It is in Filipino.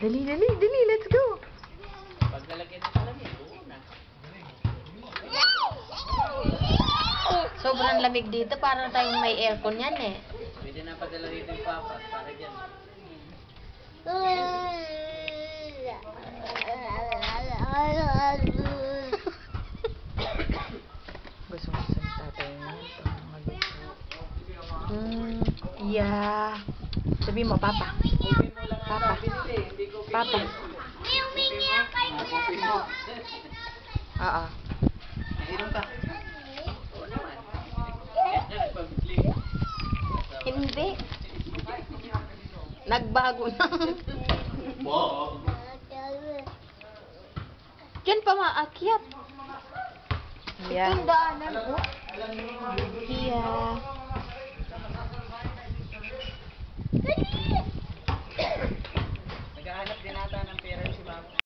Dali, dali, dali. Let's go. Pag nalagyan ng salamin, doon na. Sobrang lamig dito. Para tayong may aircon yan eh. Pwede na padala rito yung papa. Para dyan. Gusto mo sa tatay niya. Hmm, yeah. Sabi mo, Papa. Papa. Papa. Oo. Inom ka. Oo naman. Yan, pabili. Hindi. Nagbago na. Diyan pa maakyat. Yeah. Yung daanan ko. Yeah.